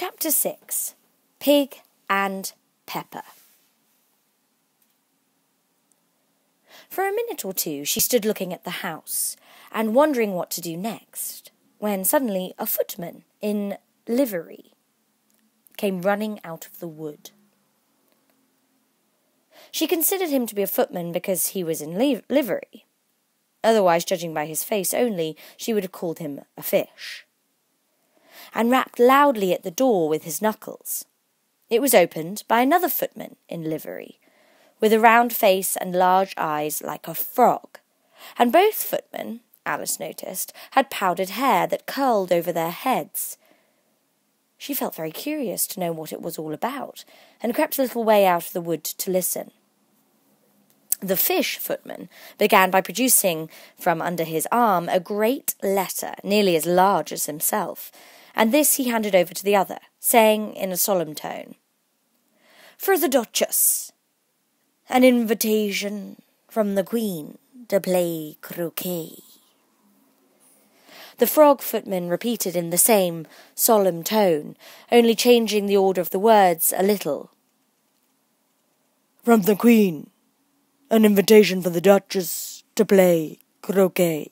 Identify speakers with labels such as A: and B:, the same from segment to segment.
A: Chapter 6 Pig and Pepper. For a minute or two she stood looking at the house and wondering what to do next, when suddenly a footman in livery came running out of the wood. She considered him to be a footman because he was in livery. Otherwise, judging by his face only, she would have called him a fish. And rapped loudly at the door with his knuckles. It was opened by another footman in livery, with a round face and large eyes like a frog, and both footmen, Alice noticed, had powdered hair that curled over their heads. She felt very curious to know what it was all about, and crept a little way out of the wood to listen. The fish footman began by producing from under his arm a great letter nearly as large as himself, and this he handed over to the other, saying in a solemn tone, For the Duchess, an invitation from the Queen to play croquet. The frog footman repeated in the same solemn tone, only changing the order of the words a little. From the Queen an invitation for the Duchess to play croquet.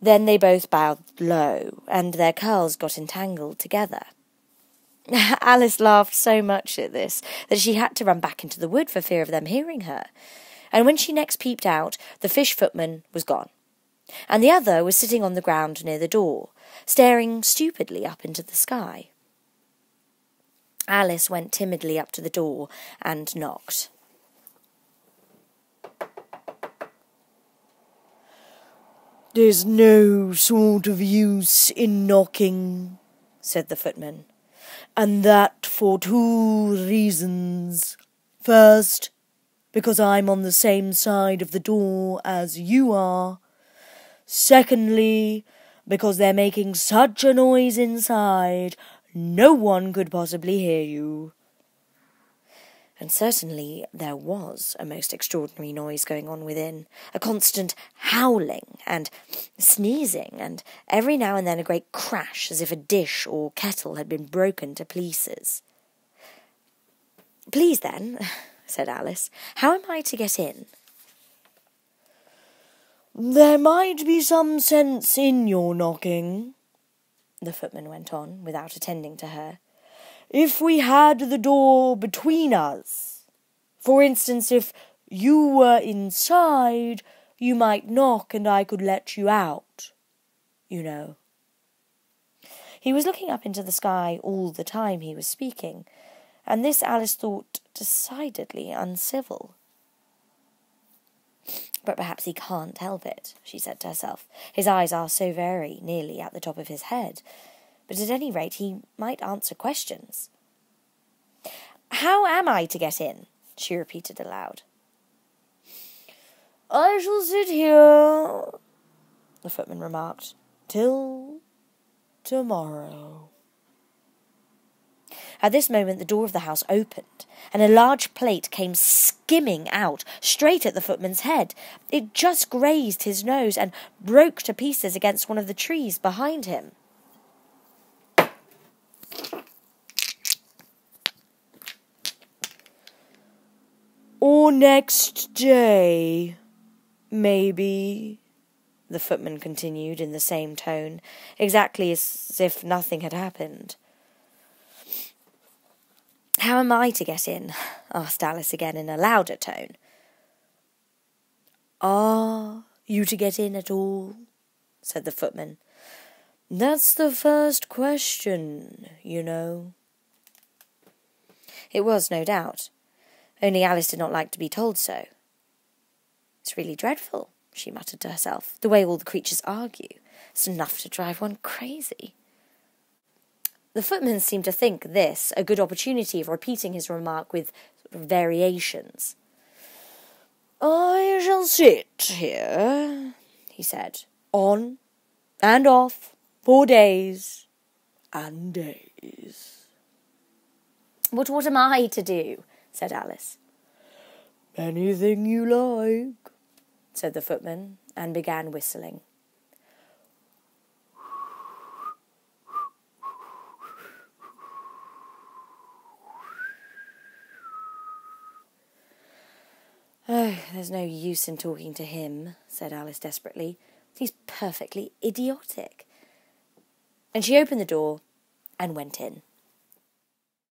A: Then they both bowed low, and their curls got entangled together. Alice laughed so much at this that she had to run back into the wood for fear of them hearing her. And when she next peeped out, the fish footman was gone, and the other was sitting on the ground near the door, staring stupidly up into the sky. Alice went timidly up to the door and knocked.
B: There's no sort of use in knocking, said the footman, and that for two reasons. First, because I'm on the same side of the door as you are. Secondly, because they're making such a noise inside, no one could possibly hear you.
A: And certainly there was a most extraordinary noise going on within, a constant howling and sneezing, and every now and then a great crash as if a dish or kettle had been broken to pieces. Please then, said Alice, how am I to get in?
B: There might be some sense in your knocking, the footman went on, without attending to her if we had the door between us. For instance, if you were inside, you might knock and I could let you out. You know. He was looking up into the sky all the time he was speaking, and this Alice thought decidedly uncivil. But perhaps he can't help it, she said to herself. His eyes are so very nearly at the top of his head but at any rate he might answer questions. How am I to get in? she repeated aloud. I shall sit here, the footman remarked, till tomorrow.
A: At this moment the door of the house opened, and a large plate came skimming out straight at the footman's head. It just grazed his nose and broke to pieces against one of the trees behind him.
B: Or next day, maybe, the footman continued in the same tone, exactly as if nothing had happened.
A: How am I to get in? asked Alice again in a louder tone.
B: Are you to get in at all? said the footman. That's the first question, you know.
A: It was, no doubt. Only Alice did not like to be told so. It's really dreadful, she muttered to herself, the way all the creatures argue. It's enough to drive one crazy. The footman seemed to think this a good opportunity of repeating his remark with variations.
B: I shall sit here, he said, on and off for days and days.
A: But what am I to do? said Alice.
B: Anything you like,
A: said the footman, and began whistling. Oh, there's no use in talking to him, said Alice desperately. He's perfectly idiotic. And she opened the door and went in.